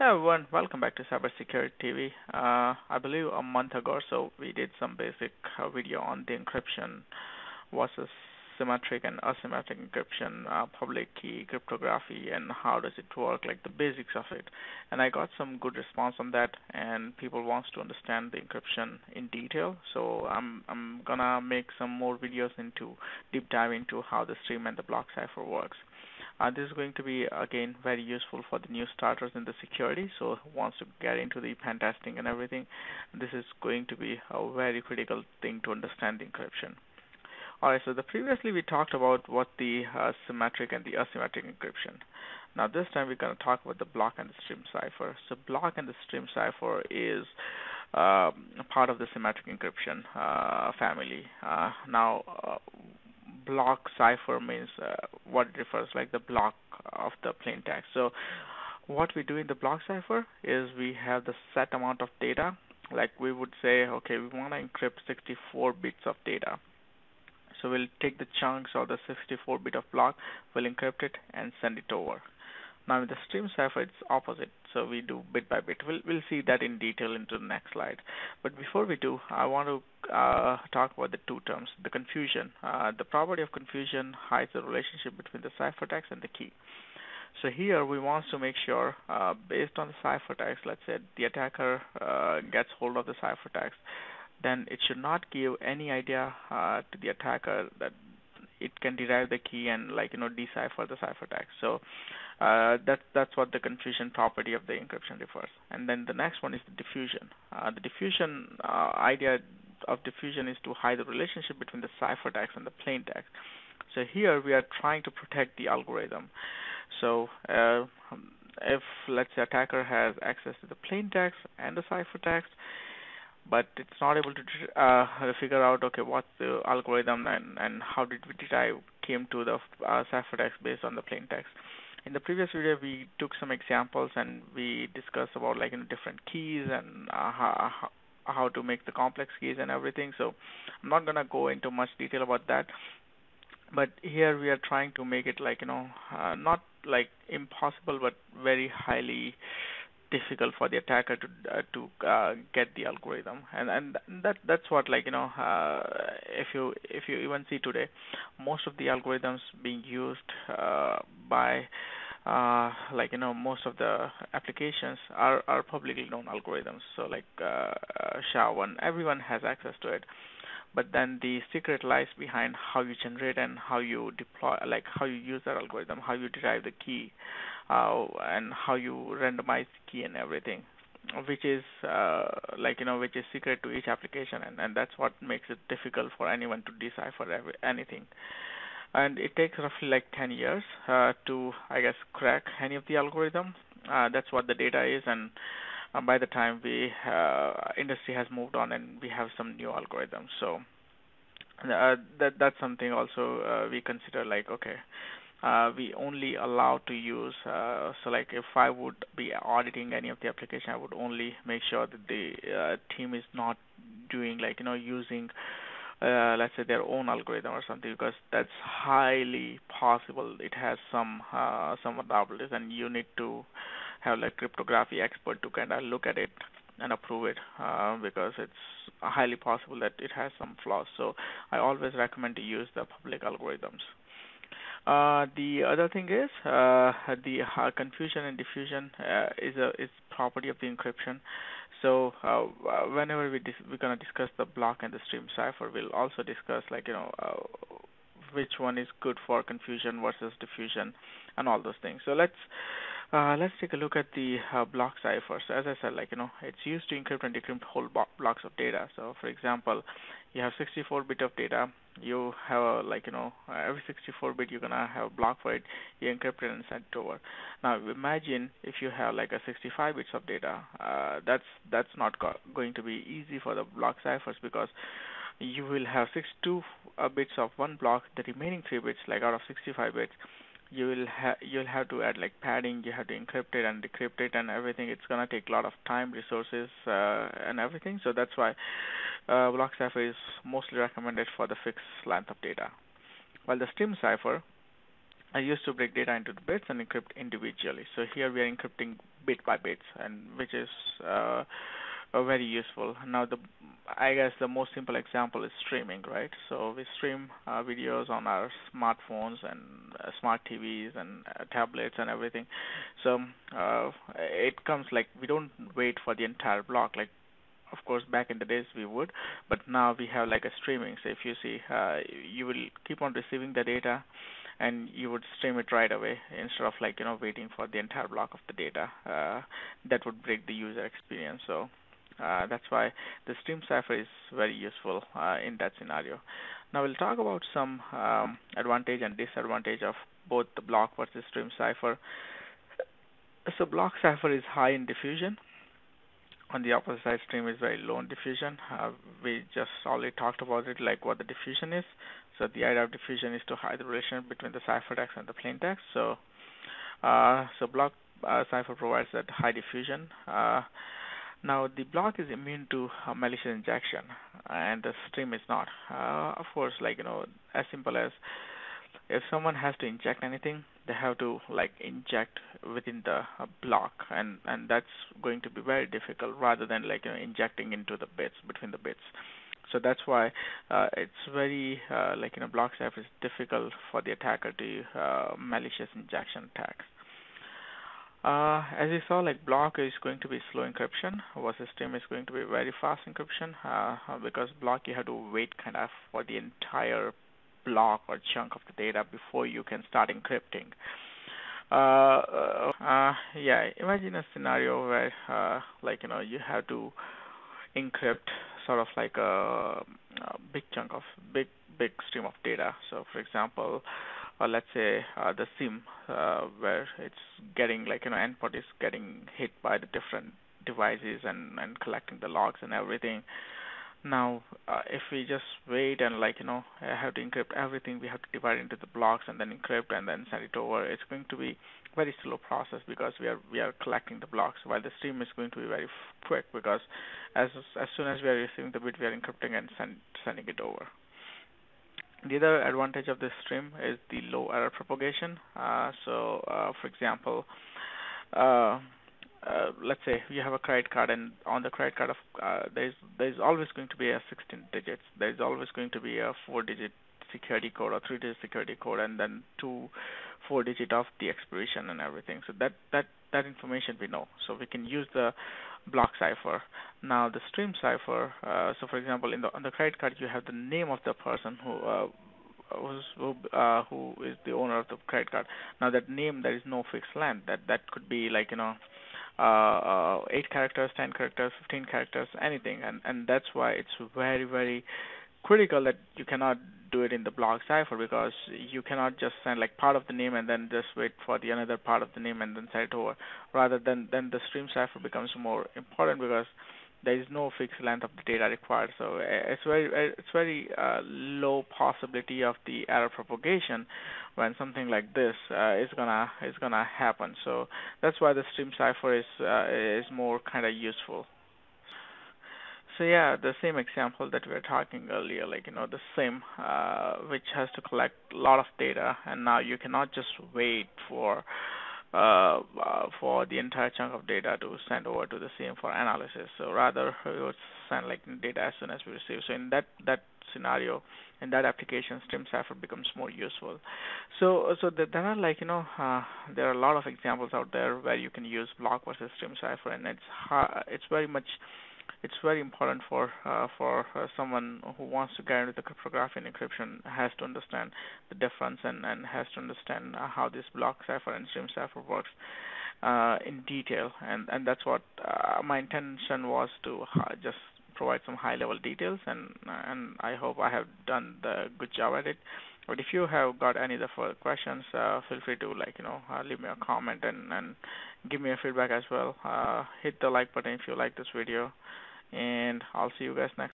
Hey everyone, welcome back to Cybersecurity TV. Uh, I believe a month ago or so we did some basic uh, video on the encryption versus symmetric and asymmetric encryption, uh, public key cryptography, and how does it work, like the basics of it. And I got some good response on that, and people wants to understand the encryption in detail. So I'm I'm gonna make some more videos into deep dive into how the stream and the block cipher works. Uh, this is going to be again very useful for the new starters in the security. So wants to get into the pen testing and everything, this is going to be a very critical thing to understand encryption. Alright, so the previously we talked about what the uh, symmetric and the asymmetric encryption. Now this time we're going to talk about the block and the stream cipher. So block and the stream cipher is uh, part of the symmetric encryption uh, family. Uh, now uh, block cipher means uh, what it refers like the block of the plain text. So what we do in the block cipher is we have the set amount of data. Like we would say, okay, we want to encrypt 64 bits of data. So we'll take the chunks of the 64 bit of block, we'll encrypt it and send it over. Now the stream cipher, it's opposite. So we do bit by bit. We'll we'll see that in detail into the next slide. But before we do, I want to uh, talk about the two terms, the confusion. Uh, the property of confusion hides the relationship between the ciphertext and the key. So here we want to make sure, uh, based on the ciphertext, let's say the attacker uh, gets hold of the ciphertext, then it should not give any idea uh, to the attacker that it can derive the key and like you know decipher the ciphertext. So uh, that's that's what the confusion property of the encryption refers. And then the next one is the diffusion. Uh, the diffusion uh, idea of diffusion is to hide the relationship between the ciphertext and the plain text. So here we are trying to protect the algorithm. So uh, if let's say attacker has access to the plain text and the ciphertext, but it's not able to uh, figure out okay what's the algorithm and and how did we derive came to the uh, ciphertext based on the plain text in the previous video we took some examples and we discussed about like you know, different keys and uh, how, how to make the complex keys and everything. So I'm not gonna go into much detail about that. But here we are trying to make it like you know uh, not like impossible but very highly difficult for the attacker to uh, to uh, get the algorithm. And and that that's what like you know uh, if you if you even see today most of the algorithms being used uh, by uh, like you know most of the applications are are publicly known algorithms. So like uh, SHA-1 everyone has access to it. But then the secret lies behind how you generate and how you deploy like how you use that algorithm how you derive the key uh, and how you randomize the key and everything which is uh, like you know which is secret to each application. And, and that's what makes it difficult for anyone to decipher every, anything and it takes roughly like 10 years uh, to I guess crack any of the algorithm. Uh, that's what the data is. And uh, by the time we uh, industry has moved on and we have some new algorithms. So uh, that that's something also uh, we consider like okay we only allow to use so like if I would be auditing any of the application I would only make sure that the team is not doing like you know using uh, let's say their own algorithm or something because that's highly possible. It has some uh, some vulnerabilities and you need to have like cryptography expert to kind of look at it and approve it uh, because it's highly possible that it has some flaws. So I always recommend to use the public algorithms. Uh, the other thing is uh, the uh, confusion and diffusion uh, is a is property of the encryption. So uh, whenever we we're gonna discuss the block and the stream cipher, we'll also discuss like you know which one is good for confusion versus diffusion and all those things. So let's uh, let's take a look at the uh, block cipher. So as I said, like you know, it's used to encrypt and decrypt whole blocks of data. So for example, you have 64 bit of data. You have a, like you know every 64 bit you're gonna have a block for it. You encrypt it and send it over. Now imagine if you have like a 65 bits of data. Uh, that's that's not go- going to be easy for the block ciphers because you will have 62 uh, bits of one block. The remaining three bits, like out of 65 bits, you will have you'll have to add like padding you have to encrypt it and decrypt it and everything. It's going to take a lot of time resources uh, and everything. So that's why uh, block cipher is mostly recommended for the fixed length of data. While the stream cipher I used to break data into the bits and encrypt individually. So here we are encrypting bit by bits, and which is uh, very useful. Now, the I guess the most simple example is streaming, right? So we stream uh, videos on our smartphones and uh, smart TVs and uh, tablets and everything. So uh, it comes like we don't wait for the entire block. Like, of course, back in the days we would, but now we have like a streaming. So if you see, uh, you will keep on receiving the data and you would stream it right away instead of like you know waiting for the entire block of the data. Uh, that would break the user experience. So uh, that's why the stream cipher is very useful uh, in that scenario. Now we'll talk about some um, advantage and disadvantage of both the block versus stream cipher. So block cipher is high in diffusion. On the opposite side, stream is very low in diffusion. Uh, we just already talked about it, like what the diffusion is. So the idea of diffusion is to hide the relation between the ciphertext and the plain text. So, uh, so block uh, cipher provides that high diffusion. Now the block is immune to uh, malicious injection, and the stream is not. Uh, of course, like you know, as simple as if someone has to inject anything, they have to like inject within the uh, block, and and that's going to be very difficult rather than like you know injecting into the bits between the bits. So that's why uh, it's very uh, like you know block cipher is difficult for the attacker to uh, malicious injection attacks. Uh, as you saw, like block is going to be slow encryption, versus stream is going to be very fast encryption. Uh, because block you have to wait kind of for the entire block or chunk of the data before you can start encrypting. Uh, uh, yeah, imagine a scenario where, uh, like you know, you have to encrypt sort of like a, a big chunk of big big stream of data. So, for example, or let's say uh, the SIEM uh, where it's getting like you know endpoint is getting hit by the different devices and and collecting the logs and everything. Now, uh, if we just wait and like you know have to encrypt everything, we have to divide into the blocks and then encrypt and then send it over. It's going to be very slow process because we are we are collecting the blocks while the stream is going to be very quick because as as soon as we are receiving the bit, we are encrypting and send, sending it over. The other advantage of this stream is the low error propagation. Uh, so, uh, for example, uh, uh let's say you have a credit card, and on the credit card, of, uh, there's there's always going to be a 16 digits. There's always going to be a four-digit security code or three-digit security code, and then two four-digit of the expiration and everything. So that that that information we know. So we can use the block cipher. Now the stream cipher. Uh, so for example, in the on the credit card, you have the name of the person who. Uh, who's, who, uh, who is the owner of the credit card? Now that name, there is no fixed length. That that could be like you know, uh, uh, eight characters, ten characters, fifteen characters, anything, and and that's why it's very very critical that you cannot do it in the block cipher because you cannot just send like part of the name and then just wait for the another part of the name and then send it over. Rather than then the stream cipher becomes more important because there is no fixed length of the data required. So uh, it's very uh, it's very uh, low possibility of the error propagation when something like this uh, is gonna is gonna happen. So that's why the stream cipher is uh, is more kind of useful. So yeah, the same example that we were talking earlier, like you know the SIEM, uh, which has to collect a lot of data, and now you cannot just wait for uh, uh, for the entire chunk of data to send over to the SIEM for analysis. So rather, we would send like data as soon as we receive. So in that that scenario, in that application, Stream Cipher becomes more useful. So so there are like you know uh, there are a lot of examples out there where you can use block versus Stream Cipher, and it's it's very much it's very important for uh, for uh, someone who wants to get into the cryptography and encryption has to understand the difference and, and has to understand uh, how this block cipher and stream cipher works uh, in detail. And and that's what uh, my intention was to just provide some high level details and and I hope I have done the good job at it but if you have got any other further questions uh, feel free to like you know uh, leave me a comment and and give me a feedback as well. Uh, hit the like button if you like this video. And I'll see you guys next